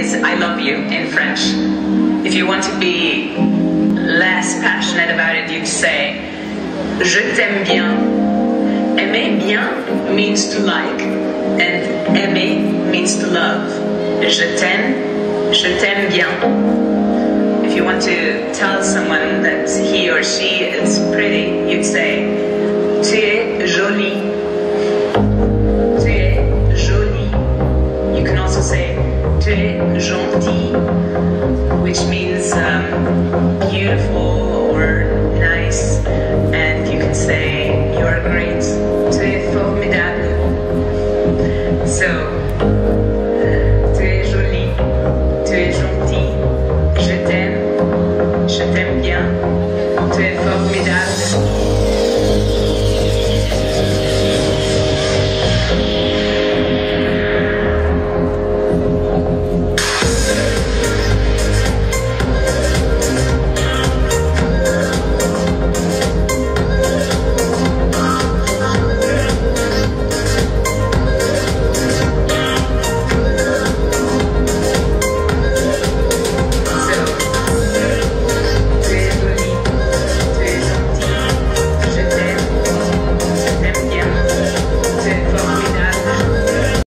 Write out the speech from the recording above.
is I love you in French. If you want to be less passionate about it, you'd say Je t'aime bien. Aimer bien means to like, and aimer means to love. Je t'aime, je t'aime bien. If you want to tell someone that he or she is fait gentil, which means um, beautiful or nice, and you can say you are great. So